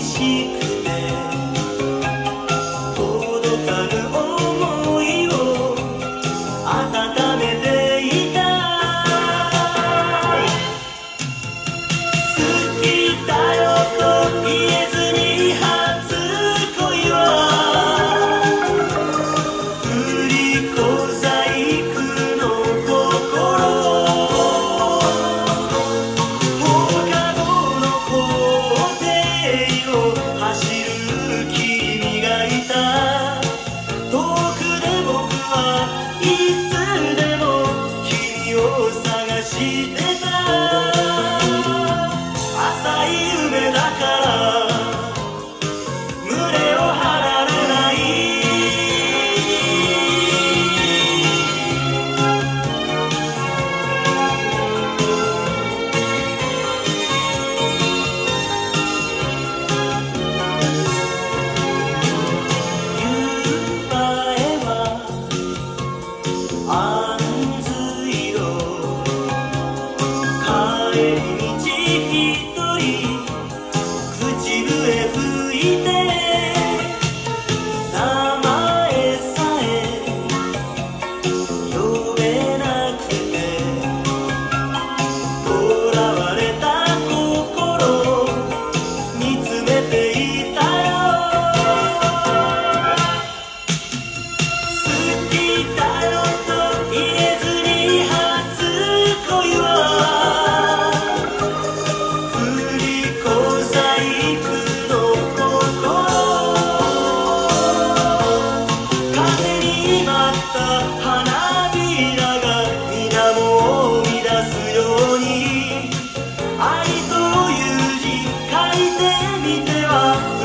心してたては